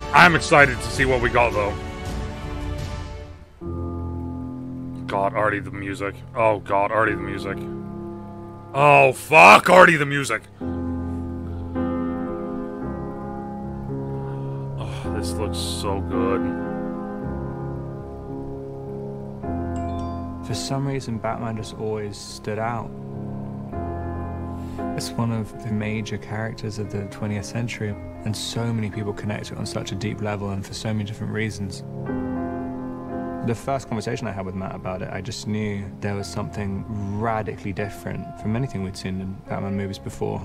I'm excited to see what we got though. God, already the music. Oh God, already the music. Oh fuck, already the music. Oh, this looks so good. For some reason, Batman just always stood out. It's one of the major characters of the 20th century, and so many people connect to it on such a deep level and for so many different reasons. The first conversation I had with Matt about it, I just knew there was something radically different from anything we'd seen in Batman movies before.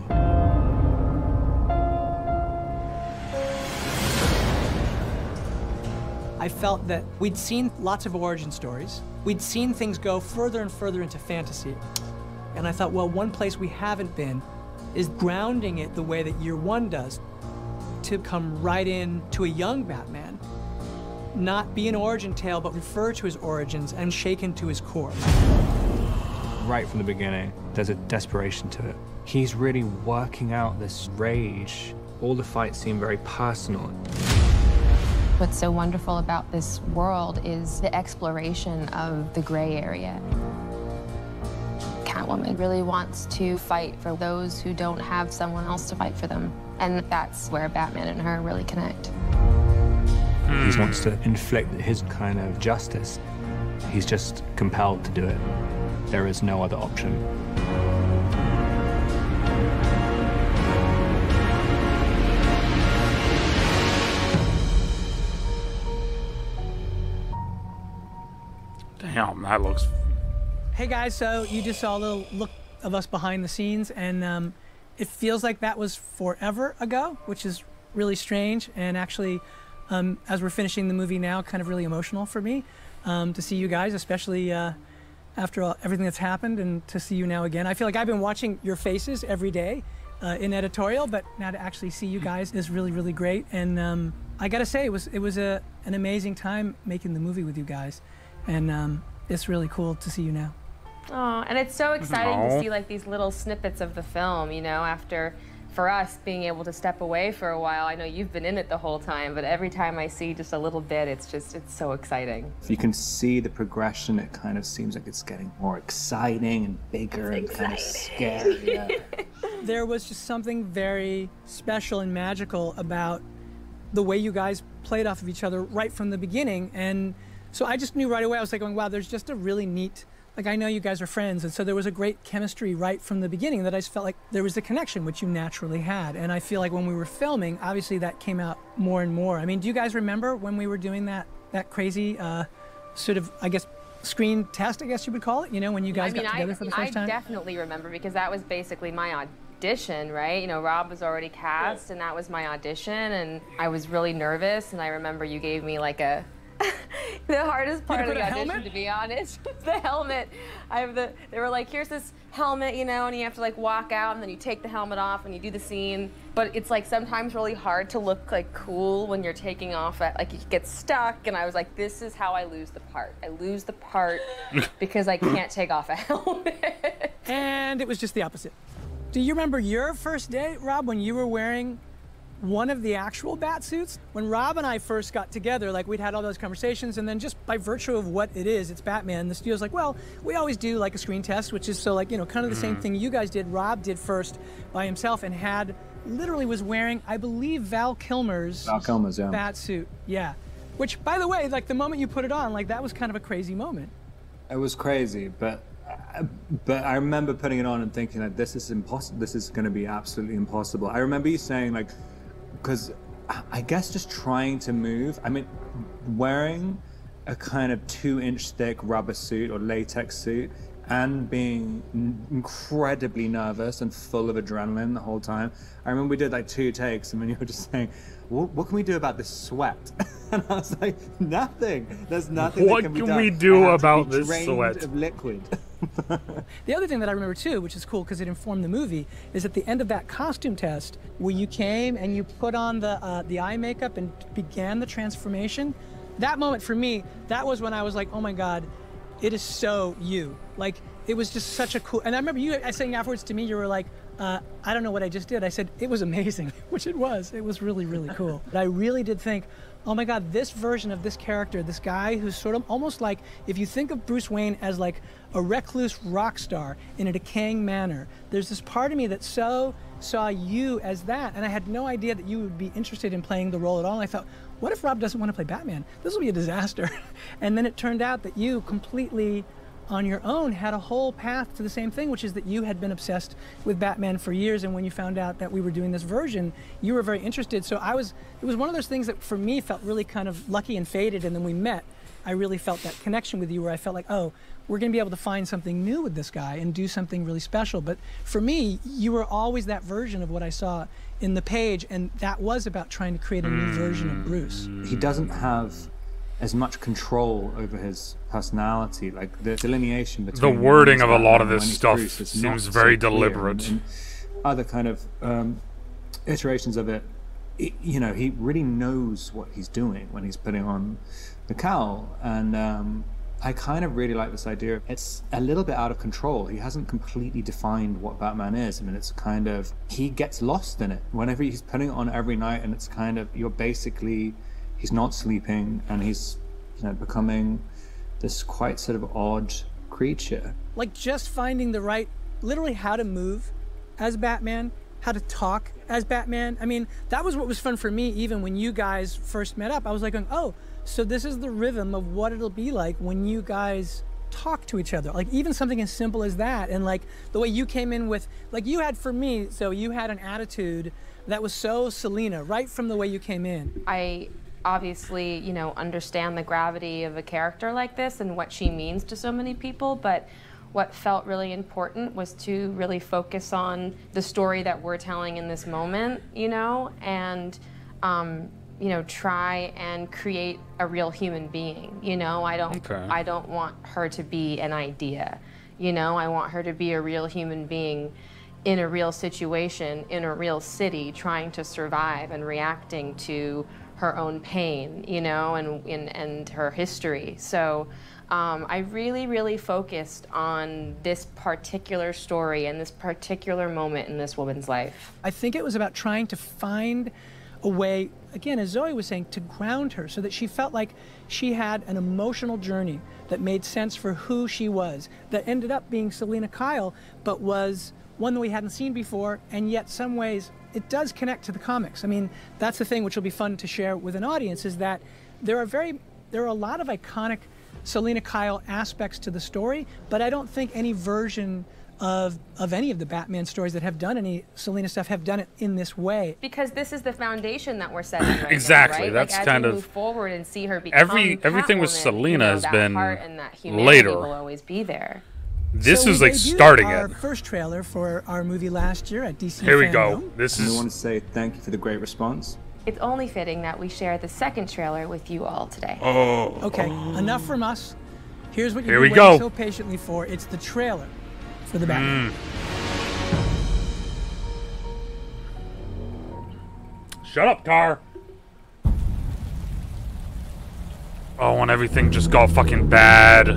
I felt that we'd seen lots of origin stories. We'd seen things go further and further into fantasy. And I thought, well, one place we haven't been is grounding it the way that year one does to come right in to a young Batman, not be an origin tale, but refer to his origins and shaken to his core. Right from the beginning, there's a desperation to it. He's really working out this rage. All the fights seem very personal. What's so wonderful about this world is the exploration of the gray area. Catwoman really wants to fight for those who don't have someone else to fight for them. And that's where Batman and her really connect. Hmm. He wants to inflict his kind of justice. He's just compelled to do it. There is no other option. Damn, that looks. Hey guys, so you just saw a little look of us behind the scenes, and um, it feels like that was forever ago, which is really strange. And actually, um, as we're finishing the movie now, kind of really emotional for me um, to see you guys, especially uh, after all, everything that's happened, and to see you now again. I feel like I've been watching your faces every day uh, in editorial, but now to actually see you guys is really, really great. And um, I gotta say, it was it was a, an amazing time making the movie with you guys, and um, it's really cool to see you now. Oh, and it's so exciting Aw. to see like these little snippets of the film, you know, after for us being able to step away for a while. I know you've been in it the whole time, but every time I see just a little bit, it's just it's so exciting. You can see the progression. It kind of seems like it's getting more exciting and bigger and kind of scary. Yeah. there was just something very special and magical about the way you guys played off of each other right from the beginning. And so I just knew right away, I was like going, wow, there's just a really neat, like I know you guys are friends. And so there was a great chemistry right from the beginning that I just felt like there was a connection, which you naturally had. And I feel like when we were filming, obviously that came out more and more. I mean, do you guys remember when we were doing that, that crazy uh, sort of, I guess, screen test, I guess you would call it, you know, when you guys I mean, got together I, for the I first time? I definitely remember because that was basically my audition, right? You know, Rob was already cast, and that was my audition, and I was really nervous. And I remember you gave me like a. the hardest part of the audition, helmet? to be honest, was the helmet. I have the. They were like, "Here's this helmet, you know, and you have to like walk out, and then you take the helmet off, and you do the scene." But it's like sometimes really hard to look like cool when you're taking off. At, like you get stuck, and I was like, "This is how I lose the part. I lose the part because I can't take off a helmet." And it was just the opposite. Do you remember your first day, Rob, when you were wearing one of the actual bat suits? When Rob and I first got together, like we'd had all those conversations, and then just by virtue of what it is, it's Batman, the studio's like, well, we always do like a screen test, which is so like, you know, kind of the same mm-hmm. thing you guys did. Rob did first by himself and had literally was wearing, I believe, Val Kilmer's Val Kilmer's, yeah. bat suit. Yeah. Which, by the way, like the moment you put it on, like that was kind of a crazy moment. It was crazy, but uh, but I remember putting it on and thinking that this is impossible. This is going to be absolutely impossible. I remember you saying like, because I guess just trying to move. I mean, wearing a kind of two-inch thick rubber suit or latex suit and being n- incredibly nervous and full of adrenaline the whole time. I remember we did like two takes, and when you were just saying, "What, what can we do about this sweat?" and I was like, "Nothing. There's nothing. that What can, be can we do about this sweat?" Of liquid." The other thing that I remember too, which is cool because it informed the movie, is at the end of that costume test, where you came and you put on the uh, the eye makeup and began the transformation. That moment for me, that was when I was like, oh my god, it is so you. Like it was just such a cool. And I remember you saying afterwards to me, you were like, uh, I don't know what I just did. I said, it was amazing, which it was. It was really, really cool. But I really did think, oh my God, this version of this character, this guy who's sort of almost like, if you think of Bruce Wayne as like a recluse rock star in a decaying manor, there's this part of me that so saw you as that. And I had no idea that you would be interested in playing the role at all. And I thought, what if Rob doesn't want to play Batman? This will be a disaster. and then it turned out that you completely on your own had a whole path to the same thing, which is that you had been obsessed with Batman for years, and when you found out that we were doing this version, you were very interested. So I was, it was one of those things that for me felt really kind of lucky and faded. and then we met. I really felt that connection with you where I felt like, oh, we're going to be able to find something new with this guy and do something really special. But for me, you were always that version of what I saw in the page, and that was about trying to create a new version of Bruce. He doesn't have as much control over his personality. Like the delineation between The wording of a lot of this stuff Bruce seems not so very deliberate. And- and other kind of um, iterations of it, it, you know, he really knows what he's doing when he's putting on the cowl, and um, I kind of really like this idea. It's a little bit out of control. He hasn't completely defined what Batman is. I mean, it's kind of he gets lost in it whenever he's putting it on every night, and it's kind of you're basically he's not sleeping, and he's you know becoming this quite sort of odd creature. like just finding the right literally how to move as batman how to talk as batman. I mean that was what was fun for me even when you guys first met up. I was like going oh so this is the rhythm of what it'll be like when you guys talk to each other. Like even something as simple as that and like the way you came in with like you had for me so you had an attitude that was so selina right from the way you came in. I obviously, you know, understand the gravity of a character like this and what she means to so many people, but what felt really important was to really focus on the story that we're telling in this moment, you know, and um, you know, try and create a real human being. You know, I don't Okay. I don't want her to be an idea. You know, I want her to be a real human being in a real situation, in a real city, trying to survive and reacting to her own pain, you know, and, and, and her history. So um, I really, really focused on this particular story and this particular moment in this woman's life. I think it was about trying to find a way, again, as Zoe was saying, to ground her so that she felt like she had an emotional journey that made sense for who she was, that ended up being Selina Kyle, but was one that we hadn't seen before, and yet some ways it does connect to the comics. I mean, that's the thing which will be fun to share with an audience is that there are very there are a lot of iconic Selina Kyle aspects to the story, but I don't think any version of of any of the Batman stories that have done any Selina stuff have done it in this way. Because this is the foundation that we're setting right Exactly, now, right? that's like, as kind we of- move forward and see her become Every- everything with Catwoman, Selina you know, has that been heart and that later. Will always be there. This So is like starting our it. first trailer for our movie last year at DC. Here we go. This And I want to say thank you for the great response. It's only fitting that we share the second trailer with you all today. oh Okay, enough from us. Here's what you've Here been we waiting go. so patiently for. It's the trailer for the Batman. Mm. Shut up, car. Oh, and everything just got fucking bad.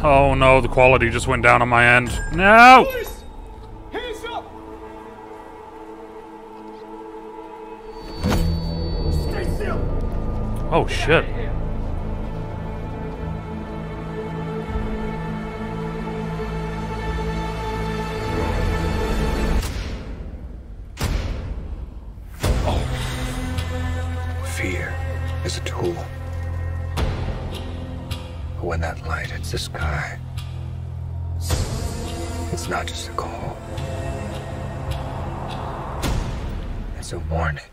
Oh no, the quality just went down on my end. No! Hands up! Stay still! Oh shit. It's not just a call. It's a warning.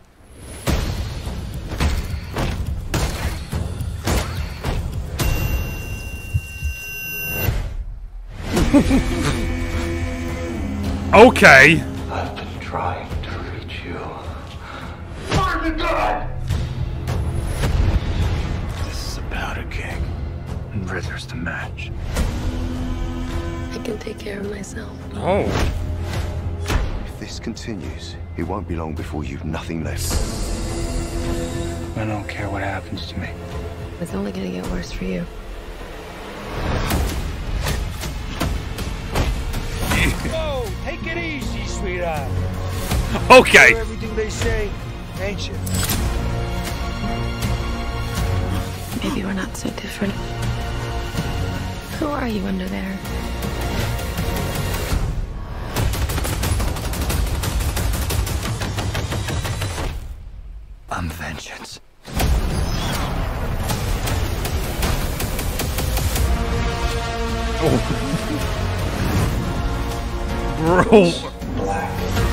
Okay. I've been trying to reach you. Find the gun! This is a powder keg, and Riddler's the match. I can take care of myself. Oh. If this continues, it won't be long before you've nothing left. I don't care what happens to me. It's only gonna get worse for you. Whoa, take it easy. sweetheart. Okay. Hear everything they say, ain't you? Maybe we're not so different. Who are you under there? I'm vengeance. Oh. Bro.